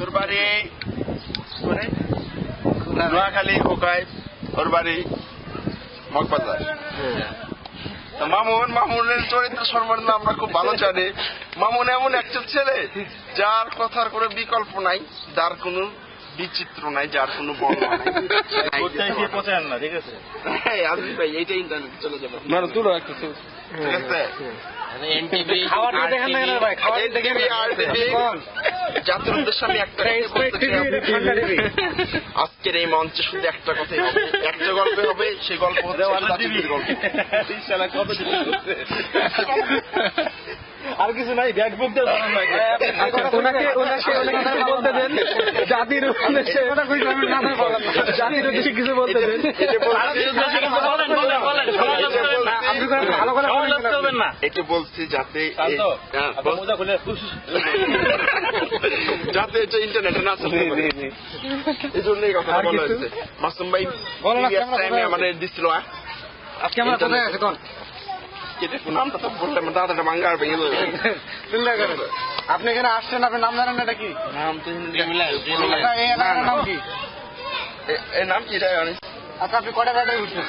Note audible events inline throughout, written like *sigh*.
তোর বাড়ি নোয়াখালী খোকায় ওর বাড়ি মগবাজার মামুন মামুনের চরিত্র সম্বন্ধে আমরা খুব ভালো জানি। মামুন এমন একটা ছেলে যার কথার কোনো বিকল্প নাই যার কোনো বিচিত্র নাই যার কোনো বর্ণনা নাই। পচান না ঠিক আছে? আজমি ভাই এইটা ইন্টারনেট চলে যাবে। না না তুলো একটা ঠিক আছে? দেখেন ভাই? খাওয়ারটা দেখেন না। জাতির উদ্দেশ্যে আমি একটা। আজকের এই মঞ্চে শুধু একটা কথাই হবে একটা গল্প হবে সেই গল্প হচ্ছে গল্প আর কিছু নাই ব্যাগ বুক দিয়ে জানান ভাই ওনাকে ওনাকে ওনাকে কিছু বলতে দেন জাতির উদ্দেশ্যে জাতির উদ্দেশ্যে কিছু বলতে দেন আপনি কোনো ভালো করে বলেন না। এটা বলছি যাতে এই- শান্ত হ্যাঁ, আপনার বল- মোজা খুলে *laughs* যাতে এটা ইন্টারনেটে না চলতে পারে। এই জন্যই কথাটা বলা হয়েছে। মাসুম ভাই বলো না, previous কেমন time এ কথা আমাদের দিছিল আজকে আমরা কোথায় আছি কোন? নামটা তো বললে দাদাটা ভাঙ্গা ভেঙে দেবে চিন্তা করেন আপনি এখানে আসছেন আপনার নাম জানেন না এটা কি? নাম তো কি। এই নাম কি? আচ্ছা আপনি কটা গাড়ি উঠছেন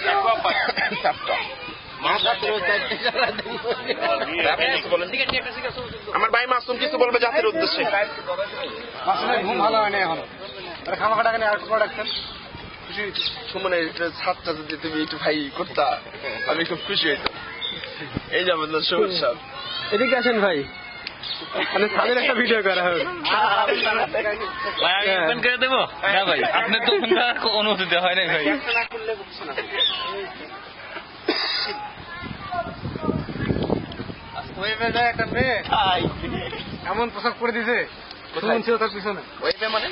*laughs* আমার ভাই মাসুম কিছু বলবে জাতির উদ্দেশ্যে? ঘুম ভালো হয়নি এখন। টাকা নিয়ে আর রাখছেন। সুমনের ছাদটা যদি তুমি একটু ভাই করতা আমি খুব খুশি হইতাম। এই যে আমাদের সবুজ সাহেব। এদিকে আসেন ভাই। মানে একটা ভিডিও করা হবে ওপেন করে দেবো? না ভাই আপনার তো অনুমতি দেওয়া হয় না ভাই। ওয়েবে যায় একটা মেয়ে। এমন পোশাক পরে দিছে। শুনছিল তার পিছনে। মানে?